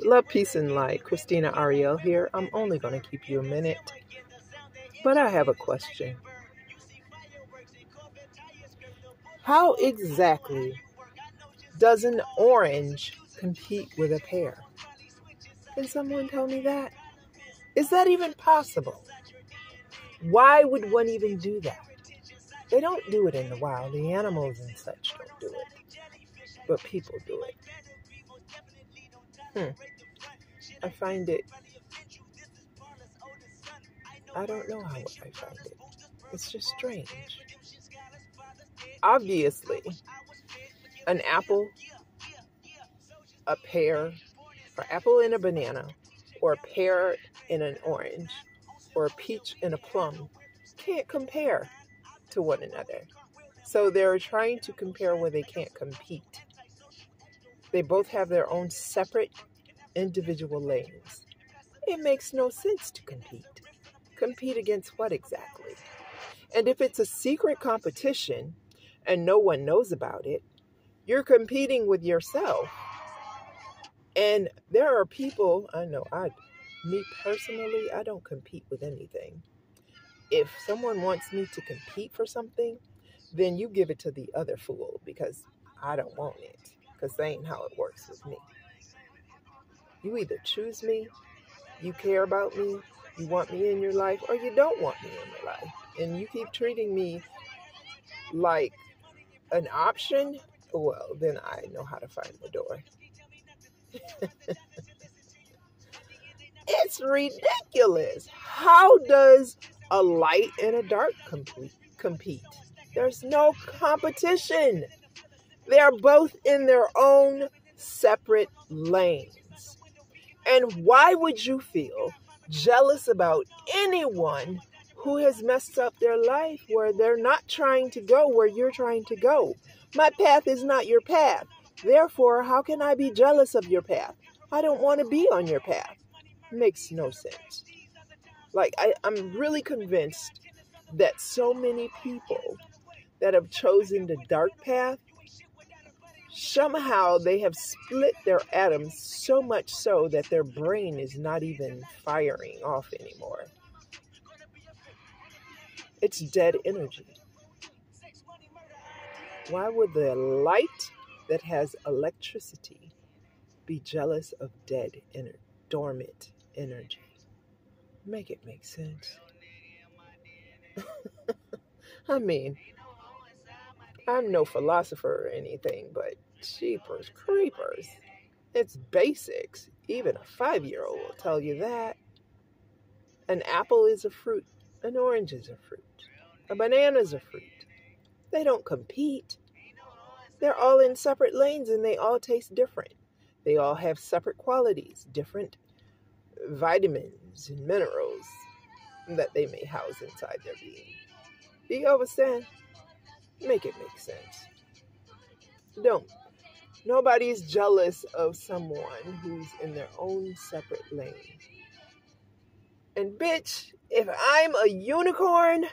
Love, peace, and light. Christina Arielle here. I'm only going to keep you a minute, but I have a question. How exactly does an orange compete with a pear? Can someone tell me that? Is that even possible? Why would one even do that? They don't do it in the wild. The animals and such don't do it. But people do it. Hmm. I find it. I don't know how I find it. It's just strange. Obviously, an apple, a pear, or apple and a banana, or a pear and an orange, or a peach and a plum can't compare to one another. So they're trying to compare where they can't compete. They both have their own separate individual lanes. It makes no sense to compete. Compete against what exactly? And if it's a secret competition and no one knows about it, you're competing with yourself. And there are people, I know, I, me personally, I don't compete with anything. If someone wants me to compete for something, then you give it to the other fool because I don't want it because that ain't how it works with me. You either choose me, you care about me, you want me in your life, or you don't want me in your life. And you keep treating me like an option, well, then I know how to find the door. it's ridiculous. How does a light and a dark complete, compete? There's no competition. They are both in their own separate lanes. And why would you feel jealous about anyone who has messed up their life where they're not trying to go where you're trying to go? My path is not your path. Therefore, how can I be jealous of your path? I don't want to be on your path. Makes no sense. Like, I, I'm really convinced that so many people that have chosen the dark path somehow they have split their atoms so much so that their brain is not even firing off anymore. It's dead energy. Why would the light that has electricity be jealous of dead, ener- dormant energy? Make it make sense. I mean, I'm no philosopher or anything, but Jeepers creepers. It's basics. Even a five year old will tell you that. An apple is a fruit, an orange is a fruit, a banana is a fruit. They don't compete. They're all in separate lanes and they all taste different. They all have separate qualities, different vitamins and minerals that they may house inside their being. Do you understand? Make it make sense. Don't Nobody's jealous of someone who's in their own separate lane. And bitch, if I'm a unicorn,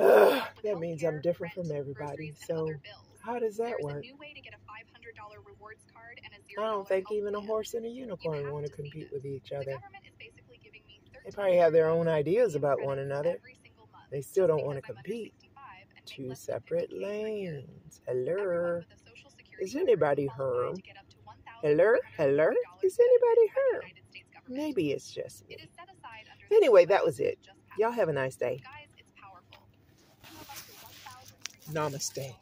uh, that means I'm different from everybody. So how does that work? I don't think even a horse and a unicorn want to compete with each other. They probably have their own ideas about one another. They still don't want to compete. Two separate lanes. Hello. Is anybody home? Hello? Hello? Is anybody home? Maybe it's just me. Anyway, that was it. Y'all have a nice day. Namaste.